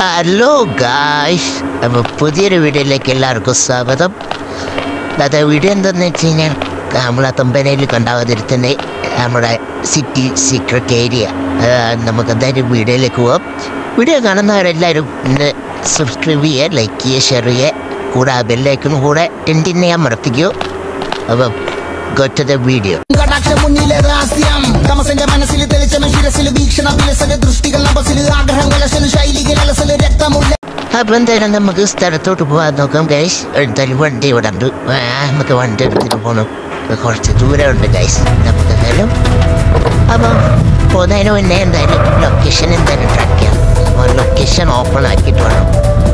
Hello guys അപ്പോൾ പുതിയൊരു വീഡിയോയിലേക്ക് എല്ലാവർക്കും സ്വാഗതം. അത് വീഡിയോ എന്താണെന്ന് വെച്ച് കഴിഞ്ഞാൽ നമ്മളെ തമ്പനയിൽ കണ്ടാവാതിരുത്തുന്ന നമ്മുടെ സിറ്റി സീക്രട്ട് ഏരിയ നമുക്ക് എന്തായാലും വീഡിയോയിലേക്ക് പോവാം. വീഡിയോ കാണുന്നവരെല്ലാവരും ഇന്ന് സബ്സ്ക്രൈബ് ചെയ്യുക ലൈക്ക് ചെയ്യുക ഷെയർ ചെയ്യുക. കൂടെ ആ ബെല്ലൈക്കനും കൂടെ ടെന്റിന് ചെയ്യാൻ മറപ്പിക്കൂ. അപ്പം ഗോറ്റ് ദ വീഡിയോ മനസ്സിൽ തെളിച്ചമ അപ്പം എന്തായാലും നമുക്ക് സ്ഥലത്തോട്ട് പോകാൻ നോക്കാം ഗൈസ് എന്തായാലും വണ്ടി ഇവിടെ ഉണ്ട്. നമുക്ക് വണ്ടി എടുത്തിട്ട് പോകണം കുറച്ച് ദൂരമുണ്ട് ഗൈസ് നമുക്ക് എന്തായാലും അപ്പം പോകുന്നതിന് മുന്നേ എന്തായാലും ലൊക്കേഷൻ എന്തായാലും ട്രാക്ക് ചെയ്യാം. അപ്പോൾ ലൊക്കേഷൻ ഓപ്പൺ ആക്കിയിട്ട് വേണം.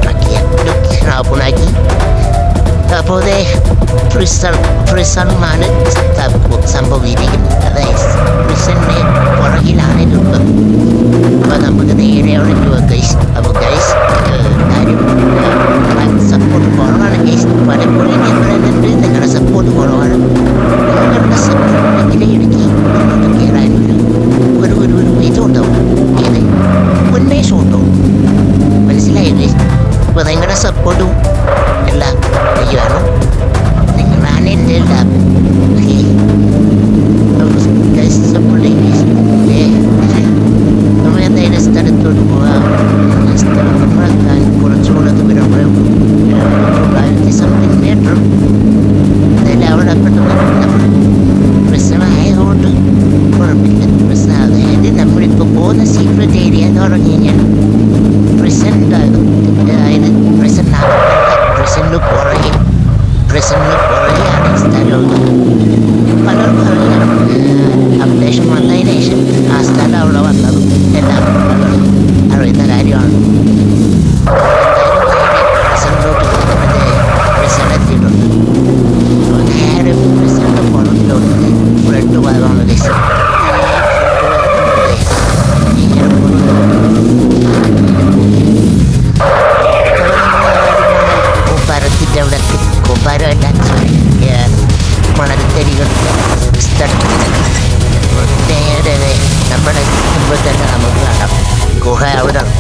ട്രാക്ക് ചെയ്യാം ലൊക്കേഷൻ ഓപ്പൺ ആക്കി. അപ്പോൾ അതേ പ്രിസൺ പ്രിസണിലാണ് സംഭവിച്ചിരിക്കുന്നത്. അതായത് പ്രിസണിന്റെ പുറകിലാണ് രൂപം അപ്പോൾ നമുക്ക് നേരെയാണ് രൂപ ഗൈസ് അപ്പോൾ ഗൈസ് സപ്പോർട്ട് കുറവാണ് ഗൈസ് പലപ്പോഴും പറയുന്നുണ്ട് നിങ്ങളുടെ സപ്പോർട്ട് കുറവാണ് നിങ്ങളുടെ സപ്പോർട്ട് ഉണ്ടെങ്കിലേ എനിക്ക് മുന്നോട്ട് കയറാനൊരു ഒരു ഒരു ഒരു ഇതുണ്ടാവും ഏത് ഉന്മേഷം ഉണ്ടാവും മനസ്സിലായോ ഗൈസ് അപ്പോൾ നിങ്ങളുടെ സപ്പോർട്ടും എല്ലാം എനിക്ക് വേണം നിങ്ങളാണ് എന്റെ എല്ലാം സപ്പോർട്ട് നമ്മൾ എന്തായാലും സ്ഥലത്തോട്ട് പോവാം സ്ഥലം കുറച്ചുകൂടെ ദൂരം തൊള്ളായിരത്തി സംതിങ് മീറ്റർ എന്തായാലും അവിടെ പെട്ടെന്ന് നമ്മൾ പ്രശ്നമായതുകൊണ്ട് കുഴപ്പമില്ല പ്രശ്നം അതായത് നമ്മളിപ്പോൾ പോകുന്ന സീക്രട്ട് ഏരിയ എന്ന് പറഞ്ഞു കഴിഞ്ഞാൽ പ്രസന്റ് അതായത് പ്രസന്റ് പ്രസന്റിന് പുറകെ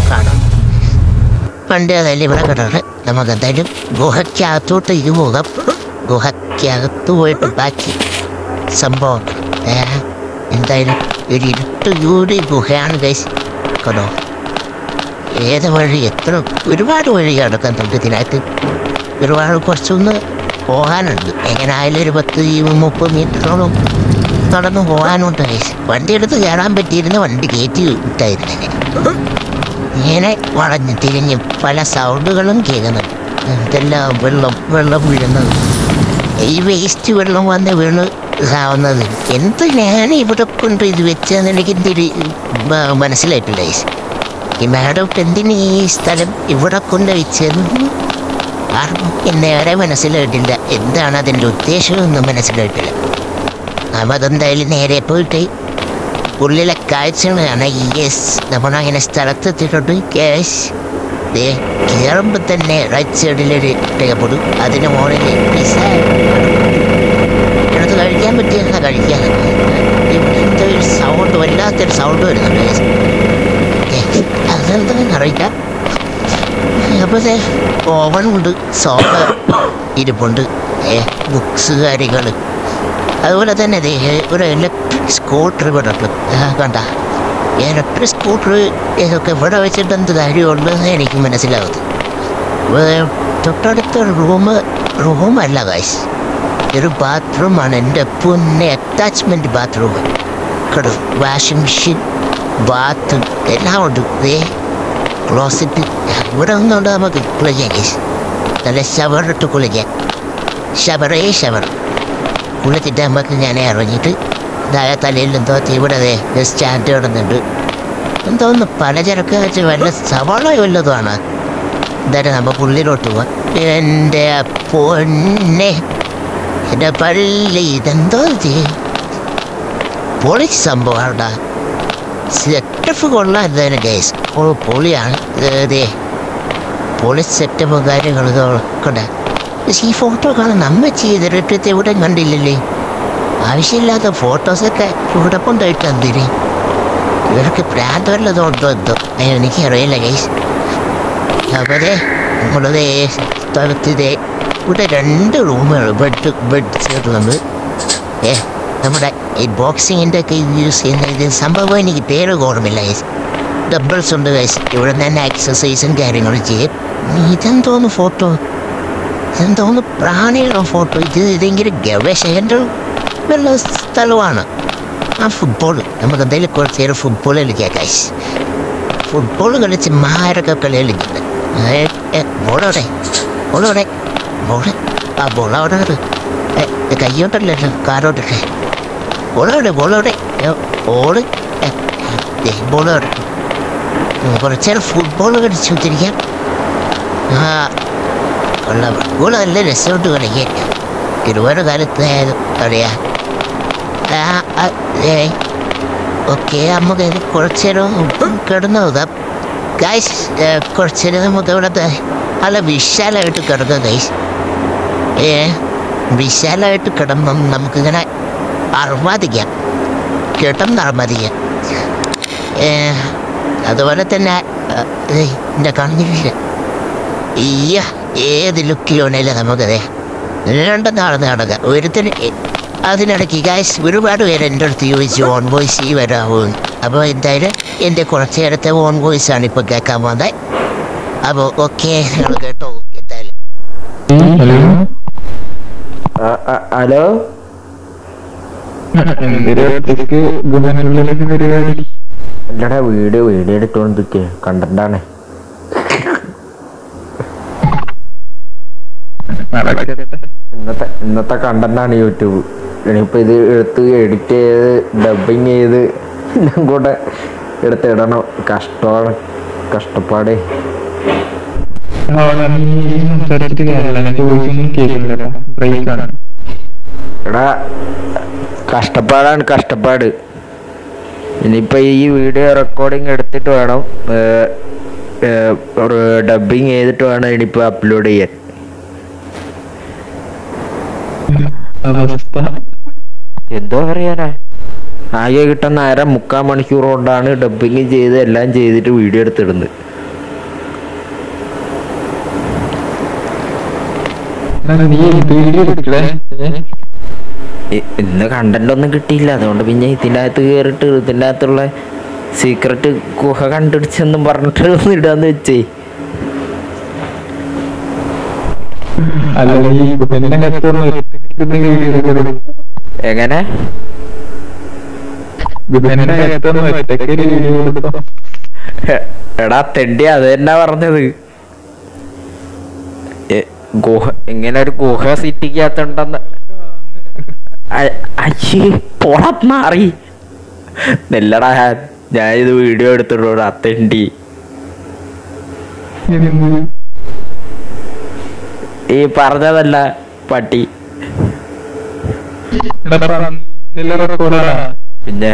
കാണാം പണ്ട് അതല്ല ഇവിടെ കിടന്ന് നമുക്ക് എന്തായാലും ഗുഹയ്ക്കകത്തോട്ട് ഇത് പോകാം. ഗുഹയ്ക്കകത്ത് പോയിട്ട് ബാക്കി സംഭവം എന്തായാലും ഒരു ഇരുട്ടുകൂടി ഗുഹയാണ് ഗൈസ് കടോ ഏത് വഴി എത്ര ഒരുപാട് വഴി നമുക്ക് ഇതിനകത്ത്. ഒരുപാട് കുറച്ചൊന്ന് പോകാനുണ്ട്. എങ്ങനായാലും ഒരു പത്ത് മുപ്പത് മീറ്ററോളം നടന്നു പോകാനുണ്ട് ഗൈസ് വണ്ടി എടുത്ത് കയറാൻ പറ്റിയിരുന്ന വണ്ടി കയറ്റി വിട്ടായിരുന്നു ഇങ്ങനെ. വളഞ്ഞ് തിരിഞ്ഞ് പല സൗണ്ടുകളും കേൾക്കുന്നുണ്ട്. ഇതെല്ലാം വെള്ളം വെള്ളം വീഴുന്നത്. ഈ വേസ്റ്റ് വെള്ളം വന്ന് വീണ് ഇതാവുന്നത്. എന്ത് ഞാൻ ഇവിടെ കൊണ്ട് ഇത് വെച്ചതെന്ന് എനിക്ക് എന്തൊരു മനസ്സിലായിട്ടില്ല ഈ മാഡം എന്തിന് ഈ സ്ഥലം ഇവിടെ കൊണ്ട് വെച്ചതെന്ന് ആർക്കും വരെ മനസ്സിലായിട്ടില്ല. എന്താണ് അതിന്റെ ഉദ്ദേശമെന്ന് മനസ്സിലായിട്ടില്ല. അപ്പം അതെന്തായാലും നേരെ പോയിട്ട് ഉള്ളിലെ കാഴ്ചകളാണ് യെസ് നമ്മളങ്ങനെ സ്ഥലത്തെത്തിയിട്ടുണ്ട് ക്യാഷ് ദേ കയറുമ്പോൾ തന്നെ റൈറ്റ് സൈഡിലൊരു ടേബിൾ അതിന് മുകളിൽ പിസ്സ എടുത്ത് കഴിക്കാൻ പറ്റിയെന്നാ കഴിക്കാൻ. ഇവിടെ ഒരു സൗണ്ട് വല്ലാത്തൊരു സൗണ്ട് വരുന്നുണ്ട്. yes. തന്നെ അറിയില്ല. അപ്പോൾ ഓവനുണ്ട് സോഫ ഇരിപ്പുണ്ട് ഏ ബുക്സ് കാര്യങ്ങൾ അതുപോലെ തന്നെ ദേ ഒരു ഇലക്ട്രിക് സ്കൂട്ടർ ഇവിടെ ഉണ്ട്. കണ്ട. ഇലക്ട്രിക് സ്കൂട്ടർ ഇതൊക്കെ ഇവിടെ വെച്ചിട്ട് എന്ത് കാര്യമുള്ളതെന്ന് എനിക്ക് മനസ്സിലാവുന്നത് തൊട്ടടുത്ത റൂം റൂമല്ല ഗൈസ് ഒരു ബാത്റൂമാണ്. എന്റെ പൊന്നെ അറ്റാച്ച്മെന്റ് ബാത്റൂം കട വാഷിംഗ് മെഷീൻ ബാത്ത് എല്ലാം ഉണ്ട്. ദേ ക്ലോസറ്റ് ഇവിടെ ഒന്നുണ്ട് നമുക്ക് കുളിക്കാൻ കേസ് നല്ല ഷവറിട്ട് കുളിക്കാൻ ഷവറേ ഷവർ കുളിച്ചിട്ട് നമുക്ക് ഞാൻ ഇറങ്ങിയിട്ട് ഇതായ തലയിൽ എന്തോ ഇവിടെ അതെ സ്റ്റാൻഡ് കിടന്നുണ്ട് എന്തോ ഒന്ന് പലചരക്ക് വെച്ച് വല്ല സവാള വല്ലതുമാണ് എന്തായാലും നമ്മൾ പുള്ളിയിലോട്ട് പോവാം. എന്റെ പൊന്നെ എന്റെ പള്ളി ഇതെന്തോ ഇത് പൊളി സംഭവമാണ്ടാ സെറ്റപ്പ് കൊള്ളാം ഗൈസ് പൊളിയാണ്. അതെ പൊളി സെറ്റപ്പും കാര്യങ്ങളും ഇതൊക്കെ ഉണ്ട് പക്ഷേ ഈ ഫോട്ടോ കാണാൻ നമ്മ ചെയ്തിട്ട് ഇവിടെ കണ്ടില്ലല്ലേ? ആവശ്യമില്ലാത്ത ഫോട്ടോസൊക്കെ ഇവിടെ കൊണ്ടായിട്ട് എന്തിന് ഇവർക്ക് പ്രാന്ത് വല്ലതും ഉണ്ടോ എന്തോ എനിക്കറിയില്ല ഗൈസ് അവരെ നമ്മളതേ സ്ഥലത്തിതെ ഇവിടെ രണ്ട് റൂമുകൾ ബെഡ് ബെഡ് ചേർന്നത് ഏ നമ്മുടെ ഈ ബോക്സിങ്ങിന്റെ ഒക്കെ യൂസ് ചെയ്യുന്ന ഇത് സംഭവം എനിക്ക് പേര് ഓർമ്മയില്ല ഡബിൾസ് ഉണ്ട് ഗൈസ് ഇവിടെ തന്നെ എക്സസൈസും കാര്യങ്ങളും ചെയ്യും. ഇതെന്തോന്ന് ഫോട്ടോ ഇതെന്തോന്ന് പ്രാണിയുടെ ഫോട്ടോ ഇത് ഇതെങ്കിലും ഗവേഷകന്റെ വല്ല സ്ഥലമാണ്. ആ ഫുട്ബോൾ നമുക്ക് എന്തെങ്കിലും കുറച്ച് നേരം ഫുട്ബോൾ കളിക്കാം ഗൈസ് ഫുട്ബോൾ കളിച്ച് മാരൊക്കെ കളി കളിക്കുന്നത് ഓടോടെ ബോളോടെ ബോൾ ആ ബോളവിടെ കയ്യോട്ടല്ലോ കാരോട്ടൊക്കെ ബോളോടെ ബോളോടെ ഓൾ ബോളോടെ കുറച്ച് നേരം ഫുട്ബോൾ കളിച്ചു വെച്ചിരിക്കാം ആ ഉള്ള ഫുട്ബോൾ നല്ല രസമുണ്ട് കളിക്കാൻ ഒരുപാട് കാലത്ത് കളിയാ ഓക്കെ നമുക്ക് ഇത് കുറച്ച് നേരം കിടന്നു നോക്കാം ഗൈസ് കുറച്ച് നേരം നമുക്ക് ഇവിടെ നല്ല വിശാലമായിട്ട് കിടന്നത് ഏ വിശാലമായിട്ട് കിടമ്പം നമുക്കിങ്ങനെ അർമാദിക്കാം കിടന്ന് അർമാദിക്കാം അതുപോലെ തന്നെ എന്റെ കണ്ണില്ല ഈയ ഏത് ലുക്കിലാണേലും നമുക്കതേ രണ്ടും നടക്കുക നടക്കാം. ഒരുത്തിന് അതിനിടയ്ക്ക് ഗായ്സ് ഒരുപാട് പേര് എന്റെ അടുത്ത് ചോദിച്ചു ഓൺ വോയിസ് ഈ വരാമോ അപ്പോൾ എന്തായാലും എന്റെ കുറച്ച് നേരത്തെ ഓൺ വോയിസ് ആണ് ഇപ്പോൾ കേൾക്കാൻ പോകുന്നത് അപ്പോൾ ഓക്കെ കേട്ടോ എന്തായാലും. ഹലോ? എല്ലടാ വീഡിയോ വീഡിയോ എടുത്തോണ്ടിരിക്കേ? കണ്ടന്റാണ്. ഇന്നത്തെ ഇന്നത്തെ കണ്ടന്റാണ് യൂട്യൂബ്. ഇനിയിപ്പോ ഇത് എടുത്ത് എഡിറ്റ് ചെയ്ത് ഡബിങ് ചെയ്ത് എല്ലാം കൂടെ എടുത്ത് ഇടണം കഷ്ടമാണ്. കഷ്ടപ്പാട്. സംസാരിച്ചിട്ട് കാര്യമില്ല ഞാൻ ചോദിച്ചൊന്നും കേൾക്കുന്നില്ല ബ്രേക്ക് ആണ് എടാ കഷ്ടപ്പാടാണ് കഷ്ടപ്പാട്. ഇനിയിപ്പോൾ ഈ വീഡിയോ റെക്കോർഡിങ് എടുത്തിട്ട് വേണം ഡബിങ് ചെയ്തിട്ട് വേണം ഇനിയിപ്പോൾ അപ്ലോഡ് ചെയ്യാൻ. അവസ്ഥ. എന്തോ പറയാനാ? ആകെ കിട്ടുന്ന അര മുക്കാൽ മണിക്കൂർ കൊണ്ടാണ് ഡബിങ് ചെയ്ത് എല്ലാം ചെയ്തിട്ട് വീഡിയോ എടുത്തിടുന്നത് എന്നാ നീ എന്ത് വീഡിയോ എടുക്കണേ ഏ? ഇ- ഇന്ന് കണ്ടന്റ് ഒന്നും കിട്ടിയില്ല. അതുകൊണ്ട് പിന്നെ ഇതിന്റെ അകത്ത് കയറിട്ട് ഇതിന്റെ അകത്തുള്ള സീക്രട്ട് ഗുഹ കണ്ടുപിടിച്ചെന്നും പറഞ്ഞിട്ട് ഒന്ന് ഇടാന്ന് വെച്ചേ. എങ്ങനെ? എടാ തെണ്ടി അത് തന്നെ പറഞ്ഞത്. ഗുഹ ഇങ്ങനെ ഒരു ഗുഹ സിറ്റിക്കകത്തുണ്ടെന്ന്. അകത്തുണ്ടെന്ന് അയ്യേ പോടാ മാറി. നെല്ലടാ ഞാൻ ഇത് വീഡിയോ എടുത്തിട്ടു അത്തണ്ടി? ഈ പറഞ്ഞതല്ല പട്ടി. പിന്നെ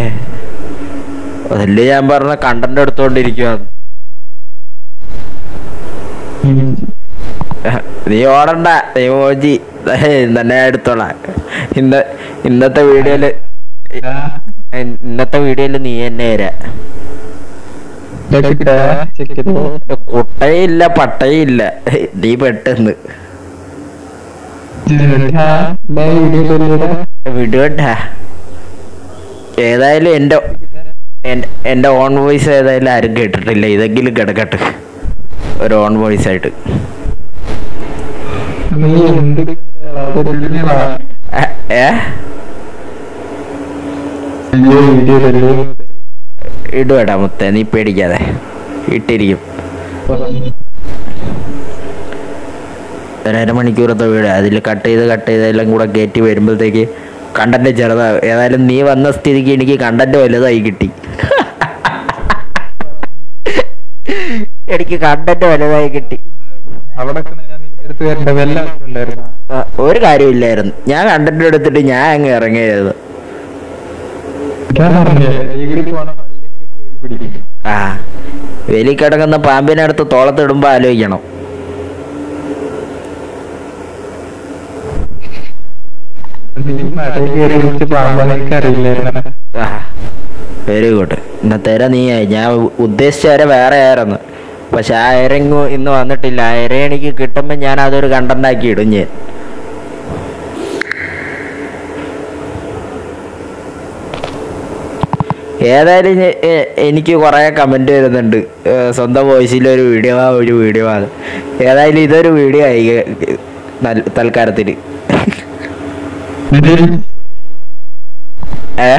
അതല്ലേ ഞാൻ പറഞ്ഞ കണ്ടന്റ് എടുത്തോണ്ടിരിക്കുക നീ ഓടണ്ട നീ മോജി തന്നെ എടുത്തോളാം. ഇന്ന ഇന്നത്തെ വീഡിയോയിൽ ഇന്നത്തെ വീഡിയോയിൽ നീ തന്നെ വരാ കുട്ടയില്ല പട്ടയില്ല. നീ പെട്ടെന്ന്. വിടുവട്ട ഏതായാലും എന്റെ എന്റെ ഓൺ വോയിസ് ഏതായാലും ആരും കേട്ടിട്ടില്ല. ഇതെങ്കിലും കിടക്കട്ടെ. ഒരു ഓൺ വോയിസ് ആയിട്ട് നീ എന്ത് ഇടുവേടാ മുത്ത നീ പേടിക്കാതെ. ഇട്ടിരിക്കും. ഒരര മണിക്കൂറത്തെ വീട്. അതിൽ കട്ട് ചെയ്ത് കട്ട് ചെയ്ത് എല്ലാം കൂടെ കയറ്റി വരുമ്പോഴത്തേക്ക് കണ്ടന്റ് ചെറുതാ. ഏതായാലും നീ വന്ന സ്ഥിതിക്ക് എനിക്ക് കണ്ടന്റ് വലുതായി കിട്ടി. എനിക്ക് കണ്ടന്റ് വലുതായി കിട്ടി. അവിടെ ഒരു കാര്യമില്ലായിരുന്നു ഞാൻ കണ്ടന്റ് എടുത്തിട്ട് ഞാൻ അങ്ങ് ഇറങ്ങിയത്. ആ വെലി കിടക്കുന്ന പാമ്പിനടുത്ത് തോളത്തിടുമ്പോ ആലോചിക്കണം. Very good. ഇന്നത്തേരെ നീ ഞാൻ ഉദ്ദേശിച്ച വരെ വേറെ ആയിരുന്നു. പക്ഷെ ആ അയരങ്ങ് ഇന്ന് വന്നിട്ടില്ല ആ ഇര എനിക്ക് കിട്ടുമ്പോൾ ഞാൻ അതൊരു കണ്ടന്റാക്കി ഇടും ഏതായാലും എനിക്ക് കുറേ കമന്റ് വരുന്നുണ്ട് സ്വന്തം വോയിസിൽ ഒരു വീഡിയോ ആ ഒരു വീഡിയോ ആണ് ഏതായാലും ഇതൊരു വീഡിയോ ആയി നൽ- തൽക്കാലത്തിന് ഏ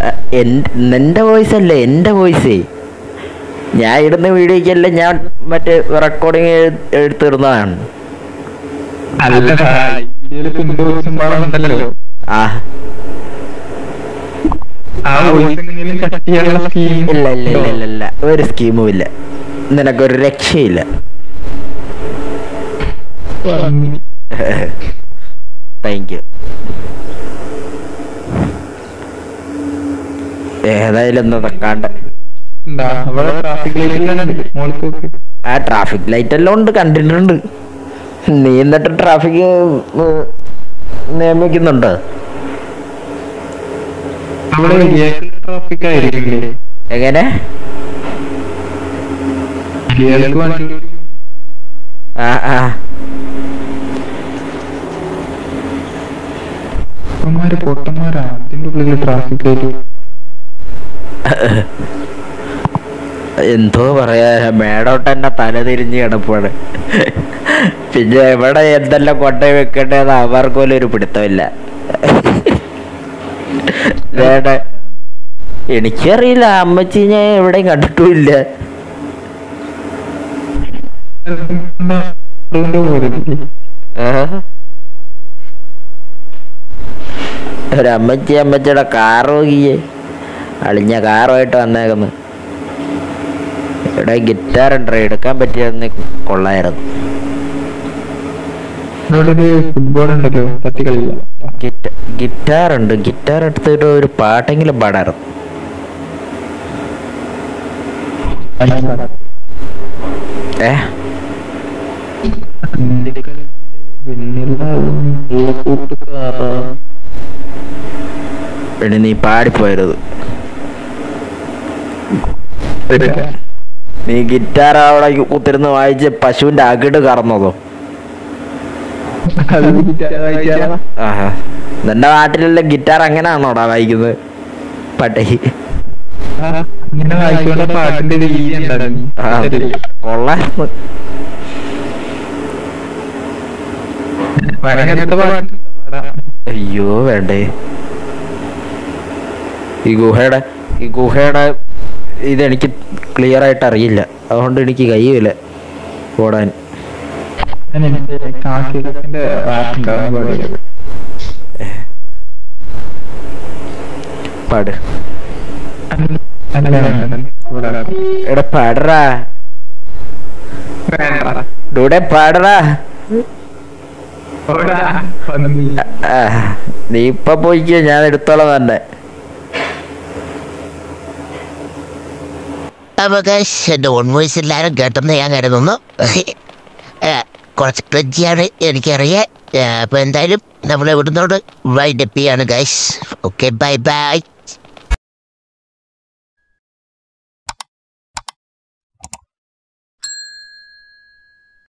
ബോയ്സ് കട്ട് ചെയ്തിട്ട് നീ സ്വന്തം വോയിസിലിട്ടോ എൻ- നിന്റെ വോയിസ് അല്ലേ? എന്റെ വോയിസേ ഞാൻ ഇടുന്ന വീഡിയോയ്ക്കല്ല ഞാൻ മറ്റേ റെക്കോർഡിങ് എടുത്തിടുന്നതാണ്. ഇല്ല ഇല്ല ഇല്ല ഒരു സ്കീമും ഇല്ല. നിനക്കൊരു രക്ഷയില്ല. താങ്ക് യു ഏതായാലും എന്താ? തക്കാണ്ട് ആ ട്രാഫിക് ലൈറ്റ് എല്ലാം ഉണ്ട് കണ്ടിട്ടുണ്ട്. നീ എന്നിട്ട് ട്രാഫിക് നിയമിക്കുന്നുണ്ട്. എങ്ങനെ? ആ ആ. പൊട്ടന്മാരാ? അതിന്റെ ഉള്ളിൽ ട്രാഫിക് ലൈറ്റ് എന്തോ പറയാ മേടോട്ട് എന്നെ തല തിരിഞ്ഞ് കിടപ്പാണ്. പിന്നെ എവിടെ എന്തെല്ലാം കൊണ്ട വെക്കേണ്ടത് അവർക്ക് ഒരു പിടുത്തമില്ല. എനിക്കറിയില്ല അമ്മച്ചി ഞാൻ എവിടെയും കണ്ടിട്ടുമില്ല. ഒരമ്മച്ചി അമ്മച്ചിയുടെ കാറ് നോക്കിയേ അളിഞ്ഞ കാറുമായിട്ട് വന്നേക്കുന്നു. ഇവിടെ ഗിറ്റാർ ഉണ്ട്? എടുക്കാൻ പറ്റിയതെന്ന് കൊള്ളായിരുന്നു. ഗിറ്റാർ ഉണ്ട്. ഗിറ്റാർ എടുത്തിട്ട് ഒരു പാട്ടെങ്കിലും പാടാറ് ഏ? പിന്നെ നീ പാടിപ്പോയരുത്. നീ ഗിറ്റാർ അവിടെ കുത്തിരുന്ന് വായിച്ച് പശുവിന്റെ അകിട് കറന്നതോ? നിന്റെ നാട്ടിലുള്ള ഗിറ്റാർ അങ്ങനെയാണോടാ വായിക്കുന്നത്? പട്ടേ. കൊള്ളായിരുന്നു. അയ്യോ വേണ്ടേ. ഈ ഗുഹയുടെ ഈ ഗുഹയുടെ ഇതെനിക്ക് ക്ലിയർ ആയിട്ട് അറിയില്ല അതുകൊണ്ട് എനിക്ക് കഴിയൂല ഓടാൻ പാട്. എടാ പാടറാ. ഡൂടെ നീ ഇപ്പൊ പോയിക്കോ ഞാൻ എടുത്തോളാം തന്നെ. എന്റെ ഓൺ വോയിസ് എല്ലാവരും കേട്ടെന്ന് ഞാൻ കരുതുന്നു കുറച്ച് ക്ലജിയാണ് എനിക്കറിയാം. അപ്പോൾ എന്തായാലും നമ്മൾ ഇവിടുന്നോട് വൈൻഡപ്പ് ചെയ്യാണ് ഗൈസ് ഓക്കെ ബൈ ബൈ